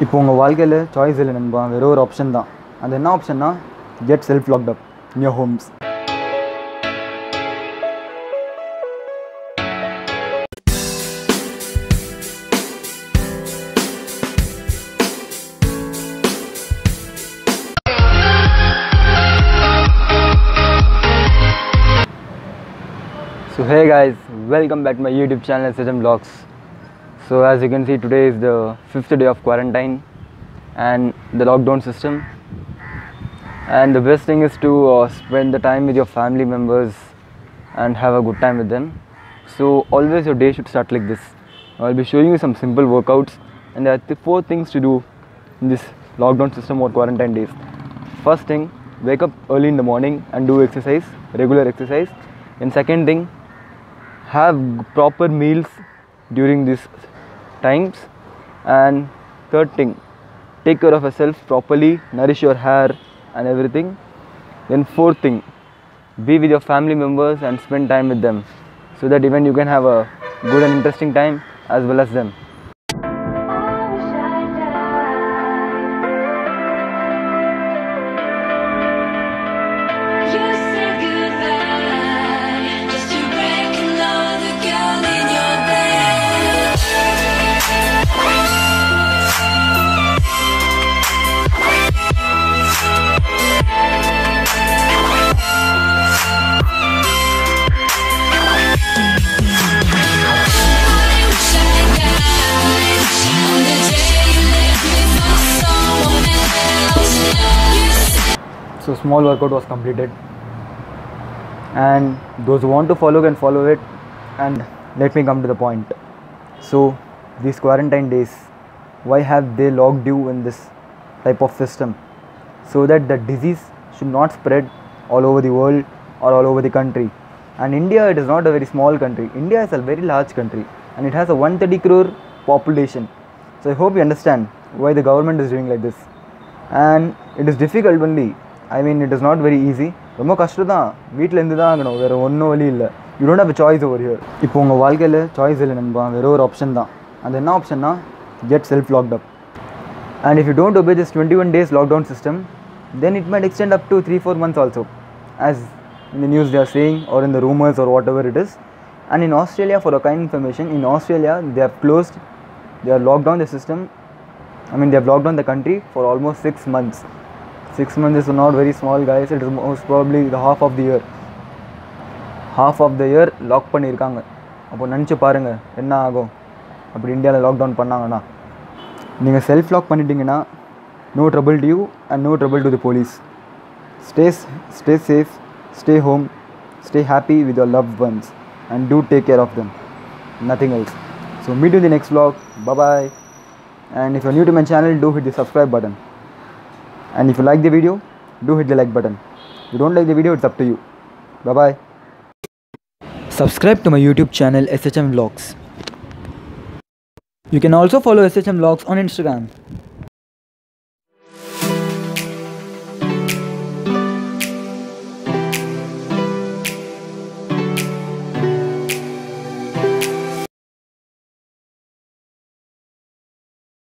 இப்போ உங்கள் வாழ்க்கையில் சாய்ஸ் இல்லை நண்பா வெறும் ஒரு ஆப்ஷன் தான் அது என்ன ஆப்ஷன்னா get self locked up in your homes So hey guys, welcome back to my YouTube channel SHM Vlogs. So as you can see today is the fifth day of quarantine and the lockdown system. And the best thing is to uh, spend the time with your family members and have a good time with them. So always your day should start like this. I'll be showing you some simple workouts and there are four things to do in this lockdown system or quarantine days. First thing, wake up early in the morning and do exercise, regular exercise. And second thing, have proper meals during these times. And third thing take care of yourself properly nourish your hair and everything. Then fourth thing be with your family members and spend time with them so that even you can have a good and interesting time as well as them so small workout was completed. And those who want to follow can follow it. And let me come to the point. So these quarantine days why have they locked you in this type of system? So that the disease should not spread all over the world or all over the country. And india it is not a very small country. India is a very large country. And it has a 130 crore population. So i hope you understand why the government is doing like this. And it is difficult only I mean it is not very easy ரொம்ப கஷ்டம் தான் வீட்டில் இருந்து தான் ஆகணும் வேறு ஒன்றும் வழி இல்லை you don't have choice over here இப்போ உங்கள் வாழ்க்கையில் சாய்ஸ் இல்லை நண்பா வெறும் ஒரு ஆப்ஷன் தான் அது என்ன ஆப்ஷன்னா get self locked up and if you don't obey this 21 days lockdown system then it might extend up to 3 4 months also as in the news they are saying or in the rumors or whatever it is and in australia for a kind information in australia they have closed they have locked down the system i mean they have locked down the country for almost 6 months 6 months is not very small guys. It is most probably the half of the year. Half of the year lock பண்ணியிருக்காங்க. அப்போ நினச்சி பாருங்கள் என்ன ஆகும்? அப்படி இந்தியாவில் lockdown பண்ணாங்கன்னா. நீங்கள் செல்ஃப் லாக் பண்ணிட்டீங்கன்னா no trouble to you and no trouble to the police stay stay safe stay home stay happy with your love ones and do take care of them nothing else so meet in the next vlog bye bye and if you new to my channel do hit the subscribe button and if you like the video do hit the like button if you don't like the video it's up to you bye bye subscribe to my youtube channel shm vlogs you can also follow shm vlogs on instagram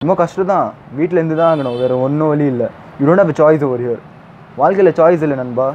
ரொம்ப கஷ்டம் தான் வீட்டில் இருந்து தான் ஆகணும் வேறு ஒன்றும் வழி இல்லை you don't have choice over here வாழ்க்கையில் சாய்ஸ் இல்லை நண்பா.